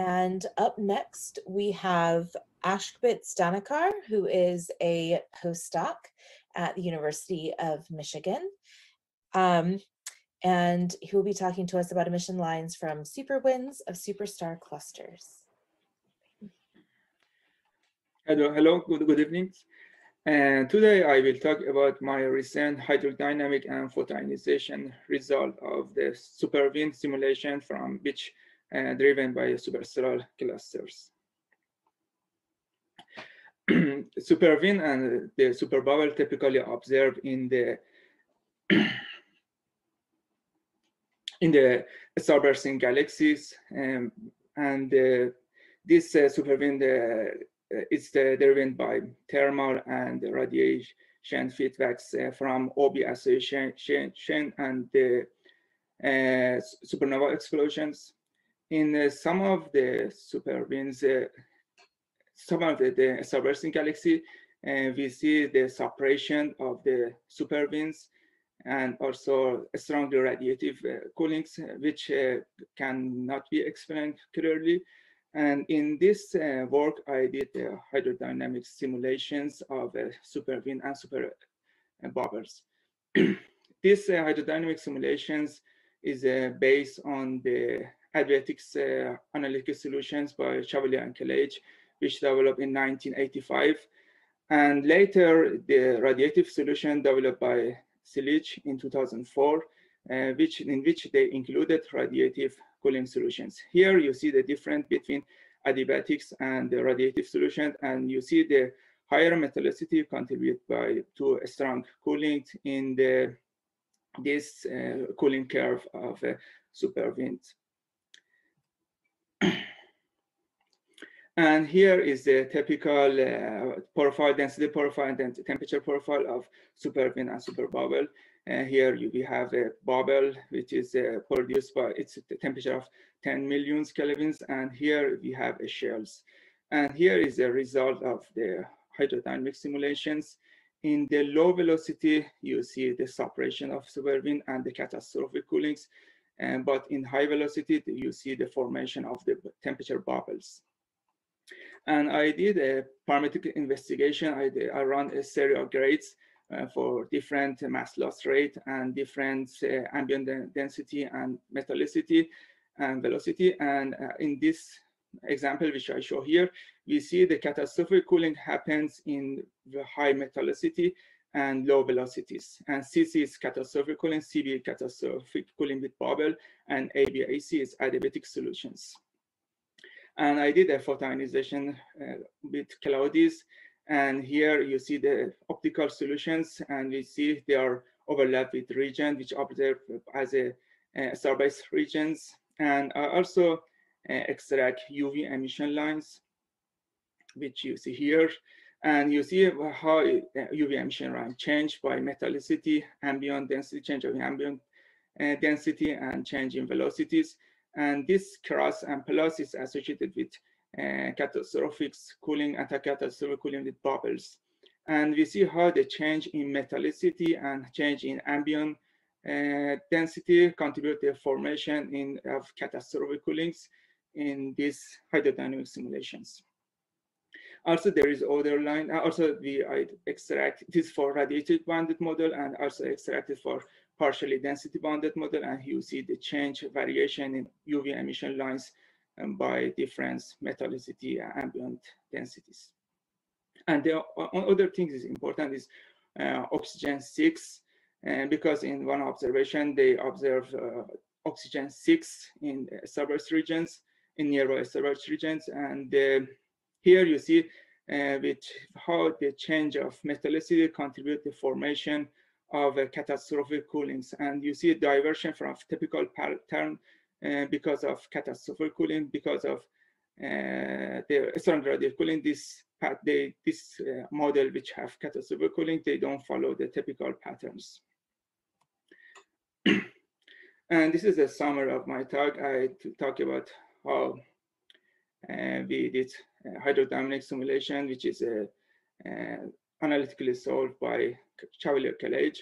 and up next, we have Ashkbiz Danehkar, who is a postdoc at the University of Michigan. Um, and he will be talking to us about emission lines from super winds of superstar clusters. Hello, hello, good, good evening. And today I will talk about my recent hydrodynamic and photoionization result of the superwind simulation from which uh, driven by superstellar clusters. superwind and the superbubble typically observed in the in the starbursting galaxies um, and uh, this uh, superwind uh, is driven by thermal and radiation feedbacks uh, from OB association and the uh, supernova explosions in uh, some of the super winds, uh, some of the, the subversing galaxy, we see the suppression of the super winds and also strongly radiative uh, coolings, which uh, cannot be explained clearly. And in this uh, work, I did the hydrodynamic simulations of uh, super wind and super bubbles. These hydrodynamic simulations is based on the Adiabatics uh, analytical solutions by Chevalier and Clegg, which developed in 1985. And later, the radiative solution developed by Silich in 2004, uh, which, in which they included radiative cooling solutions. Here you see the difference between adiabatics and the radiative solution, and you see the higher metallicity contribute by to a strong cooling in the this uh, cooling curve of a super wind. And here is the typical uh, profile, density profile, and temperature profile of superwind and superbubble. And here you, we have a bubble, which is uh, produced by its temperature of 10 million kelvins. And here we have a shells. And here is the result of the hydrodynamic simulations. In the low velocity, you see the separation of superwind and the catastrophic coolings. And, but in high velocity, you see the formation of the temperature bubbles. And I did a parametric investigation. I, did, I ran a series of grades uh, for different mass loss rate and different uh, ambient density and metallicity and velocity. And uh, in this example, which I show here, we see the catastrophic cooling happens in the high metallicity and low velocities. And CC is catastrophic cooling, CB catastrophic cooling with bubble, and ABAC is adiabatic solutions. And I did a photoionization uh, with cloudies. And here you see the optical solutions, and we see they are overlapped with region, which observe as a, starburst regions. And also uh, extract UV emission lines, which you see here. And you see how UV emission line change by metallicity, ambient density, change of ambient uh, density, and change in velocities. And this cross and plus is associated with uh, catastrophic cooling, anti-catastrophic cooling with bubbles. And we see how the change in metallicity and change in ambient uh, density contribute to the formation in, of catastrophic coolings in these hydrodynamic simulations. Also, there is other line. Also, we I extract this for radiated bounded model and also extracted for partially density bounded model, and you see the change variation in UV emission lines um, by difference metallicity and ambient densities. And the other thing is important is uh, oxygen six, and because in one observation they observe uh, oxygen six in starburst regions, in nearby starburst regions, and uh, here you see uh, with how the change of metallicity contribute to formation of uh, catastrophic coolings. And you see a diversion from typical pattern uh, because of catastrophic cooling, because of uh, the strong radial cooling, this they, this uh, model which have catastrophic cooling, they don't follow the typical patterns. and this is a summary of my talk. I talk about how uh, we did hydrodynamic simulation, which is a, analytically solved by Chevalier Clegg.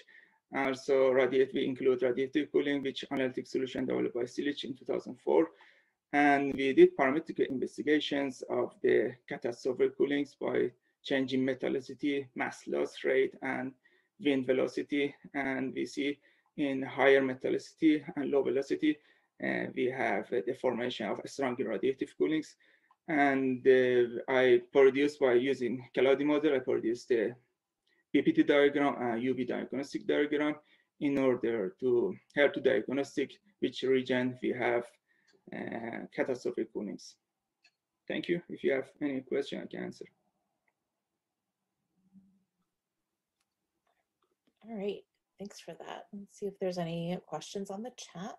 Also, radiate, we include radiative cooling, which analytic solution developed by Silich in 2004. And we did parametric investigations of the catastrophic coolings by changing metallicity, mass loss rate, and wind velocity. And we see in higher metallicity and low velocity, uh, we have uh, the formation of strong radiative coolings. And uh, I produced by using Cloudy model, I produced the BPT diagram and UV diagnostic diagram in order to help to diagnostic which region we have uh, catastrophic coolings. Thank you. If you have any question, I can answer. All right, thanks for that. Let's see if there's any questions on the chat.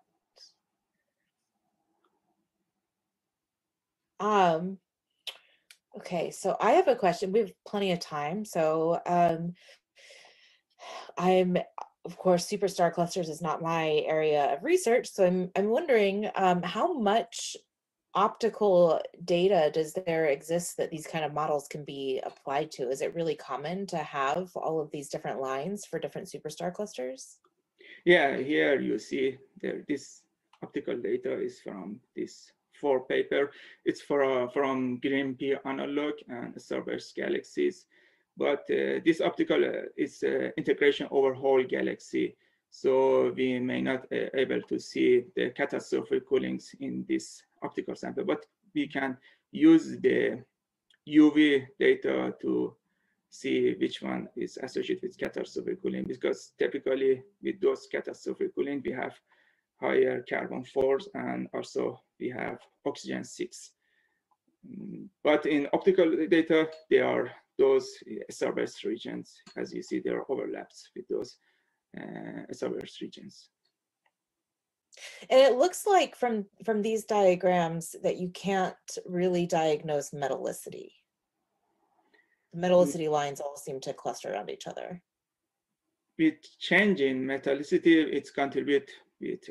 Um, okay, so I have a question. We have plenty of time. So um, I'm, of course, superstar clusters is not my area of research. So I'm, I'm wondering um, how much optical data does there exist that these kind of models can be applied to? Is it really common to have all of these different lines for different superstar clusters? Yeah, here you see there this optical data is from this four paper. It's for uh, from Green Pea analog and Starburst galaxies, but uh, this optical uh, is uh, integration over whole galaxy. So we may not uh, able to see the catastrophic coolings in this optical sample, but we can use the UV data to see which one is associated with catastrophic cooling because typically with those catastrophic cooling we have higher carbon fours and also we have oxygen six. Mm, But in optical data, there are those starburst regions. As you see, there are overlaps with those uh, starburst regions. And it looks like from from these diagrams that you can't really diagnose metallicity. The metallicity lines all seem to cluster around each other. With change in metallicity, it's contribute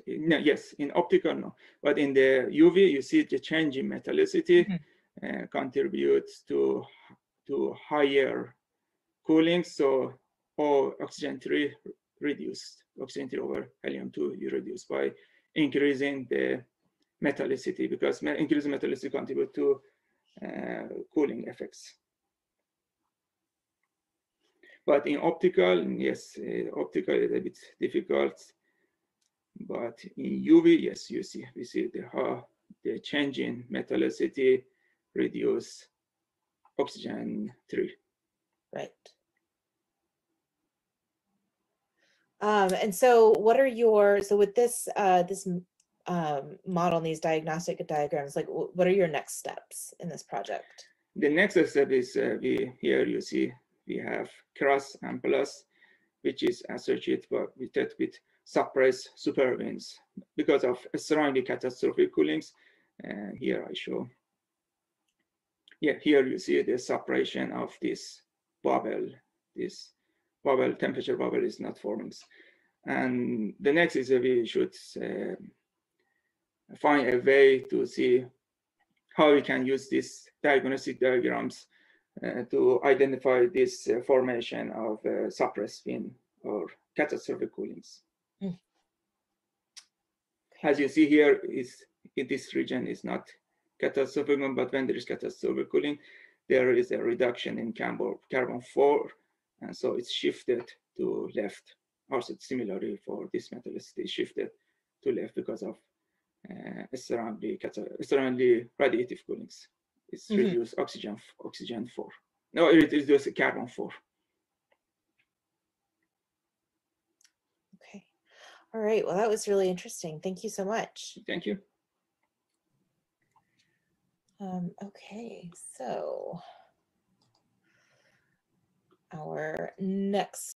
no, yes, in optical, no. But in the UV, you see the change in metallicity Mhm. uh, contributes to, to higher cooling. So, or oxygen three reduced, oxygen three over helium two, you reduce by increasing the metallicity because increasing metallicity contribute to uh, cooling effects. But in optical, yes, uh, optical is a bit difficult. But in UV, yes, you see, we see the how the change in metallicity reduce oxygen three. Right. Um, and so what are your, so with this, uh, this um, model and these diagnostic diagrams, like what are your next steps in this project? The next step is uh, we here you see we have cross and plus, which is associated with, that superwinds because of surrounding catastrophic coolings. Uh, here I show. Yeah, here you see the separation of this bubble. This bubble temperature bubble is not forming. And the next is we should uh, find a way to see how we can use these diagnostic diagrams uh, to identify this uh, formation of uh, suppressed wind or catastrophic coolings as you see here, is in this region is not catastrophic, but when there is catastrophic cooling, there is a reduction in carbon 4, and so it's shifted to left. Also, similarly for this metallicity shifted to left because of uh, externally, radiative coolings. It's mm -hmm. reduced oxygen oxygen 4. No, it reduces carbon 4. All right. Well, that was really interesting. Thank you so much. Thank you. Um, okay, so our next